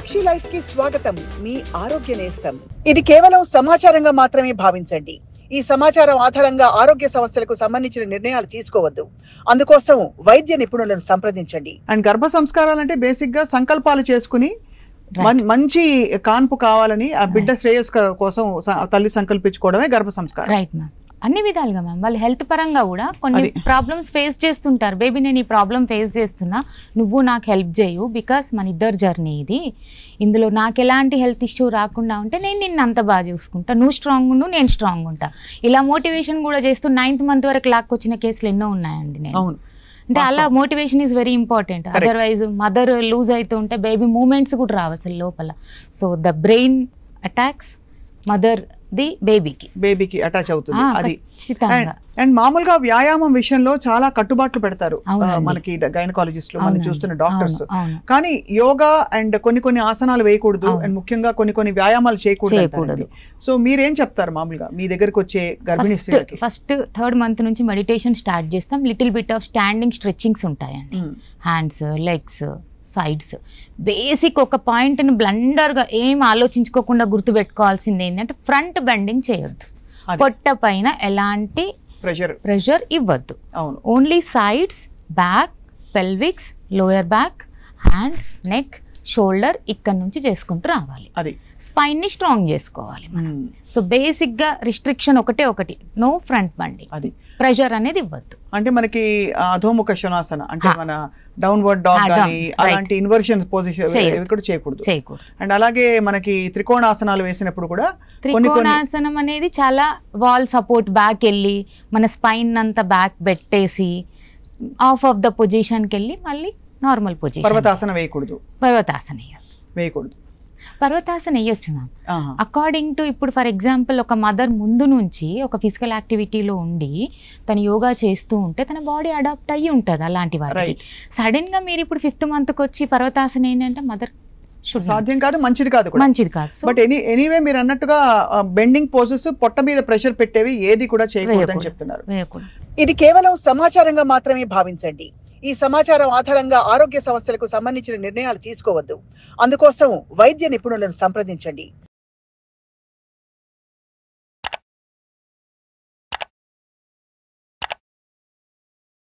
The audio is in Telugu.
సాక్షి లైఫ్కి స్వాగతం. మీ ఆరోగ్య నేస్తం. ఇది కేవలం సమాచారంగా మాత్రమే భావించండి. ఈ సమాచారం ఆధారంగా ఆరోగ్య సమస్యలకు సంబంధించిన నిర్ణయాలు తీసుకోవద్దు. అందుకోసం వైద్య నిపుణులను సంప్రదించండి. అండ్ గర్భ సంస్కారాలు అంటే బేసిక్గా సంకల్పాలు చేసుకుని మన్- మంచి కాన్పు కావాలని ఆ బిడ్డ శ్రేయస్ కోసం తల్లి సంకల్పించుకోవడమే గర్భ సంస్కారం. రైట్ మ్యామ్ అన్ని విధాలుగా మ్యామ్ వాళ్ళు హెల్త్ పరంగా కూడా కొన్ని. ప్రాబ్లమ్స్ ఫేస్ చేస్తుంటారు. బేబీ నేను ఈ ప్రాబ్లం ఫేస్ చేస్తున్నా. నువ్వు నాకు హెల్ప్ చేయు బికాస్ మన ఇద్దరు జర్నీ ఇది. ఇందులో నాకు ఎలాంటి హెల్త్ ఇష్యూ రాకుండా ఉంటే నేను నిన్ను అంత బాగా చూసుకుంటా. నువ్వు స్ట్రాంగ్ ఉండు నేను స్ట్రాంగ్ ఉంటా. ఇలా మోటివేషన్ కూడా చేస్తూ నైన్త్ మంత్ వరకు లాక్కొచ్చిన కేసులు ఎన్నో ఉన్నాయండి నేను. అంటే అలా motivation is very important. Otherwise mother lose అవుతూ ఉంటే బేబీ మూమెంట్స్ కూడా రావు అసలు లోపల. So the brain attacks mother the బేబీకి బేబీకి అటాచ్ అవుతుంది అది అండ్ మామూలుగా వ్యాయామం విషయంలో చాలా కట్టుబాట్లు పెడతారు. మనకి గైనకాలజిస్ట్ మనం. చూస్తున్న డాక్టర్స్. కానీ యోగా అండ్ కొన్ని కొన్ని ఆసనాలు వేయకూడదు. అండ్ ముఖ్యంగా కొన్ని కొన్ని వ్యాయామాలు చేయకూడదు. సో మీరేం చెప్తారు మామూలుగా మీ దగ్గరకు వచ్చే గర్భిణీ ఫస్ట్ థర్డ్ మంత్ నుంచి మెడిటేషన్ స్టార్ట్ చేస్తాం little bit of standing stretchings ఉంటాయండి. హ్యాండ్స్ లెగ్స్ సైడ్స్ బేసిక్ ఒక పాయింట్ని బ్లండర్గా ఏం ఆలోచించుకోకుండా గుర్తుపెట్టుకోవాల్సింది ఏంటంటే ఫ్రంట్ బెండింగ్ చేయొద్దు. పొట్ట పైన ఎలాంటి ప్రెషర్ ప్రెషర్ ఇవ్వద్దు. అవును. Only sides back pelvics lower back hands neck shoulder ఇక్కడ నుంచి చేసుకుంటూ రావాలి. అది. స్పైన్ని స్ట్రాంగ్ చేసుకోవాలి మనం. సో బేసిక్గా రిస్ట్రిక్షన్ ఒకటే ఒకటి. నో ఫ్రంట్ బండి. అది. ప్రెషర్ అనేది ఇవ్వద్దు. అంటే మనకి అధోముఖ శనాసన అంటే. మన డౌన్వర్డ్ డాగ్ కానీ. అలాంటి ఇన్వర్షన్ పొజిషన్. కూడా చేయకూడదు. చేయకూడదు. అండ్ అలాగే మనకి త్రికోణాసనాలు వేసినప్పుడు కూడా త్రికోణాసనం అనేది చాలా వాల్ సపోర్ట్ బ్యాక్ వెళ్ళి మన స్పైన్ అంతా బ్యాక్ పెట్టేసి ఆఫ్ ఆఫ్ ద పొజిషన్కి వెళ్ళి మళ్ళీ నార్మల్ పొజిషన్ పర్వతాసన వేయకూడదు. పర్వతాసన వేయకూడదు. పర్వతాసన వేయొచ్చు మ్యామ్. అకార్డింగ్ టు ఇప్పుడు ఫర్ ఎగ్జాంపుల్ ఒక మదర్ ముందు నుంచి ఒక ఫిజికల్ యాక్టివిటీలో ఉండి తను యోగా చేస్తూ ఉంటే తన బాడీ అడాప్ట్ అయ్యి ఉంటుంది అలాంటి వాటికి. Right. సడన్గా మీరు ఇప్పుడు ఫిఫ్త్ మంత్కి వచ్చి పర్వతాసన ఏంటంటే మదర్ సాధ్యం కాదు మంచిది కాదు కూడా. మంచిది కాదు. బట్ ఎనీ ఎనీవే మీరు అన్నట్టుగా బెండింగ్ పోసెస్ పొట్ట మీద ప్రెషర్ పెట్టేవి ఏది కూడా చేయకూడదని. చెప్తున్నారు. ఇది కేవలం సమాచారంగా మాత్రమే భావించండి. ఈ సమాచారం ఆధారంగా ఆరోగ్య సమస్యలకు సంబంధించిన నిర్ణయాలు తీసుకోవద్దు. అందుకోసం వైద్య నిపుణులను సంప్రదించండి.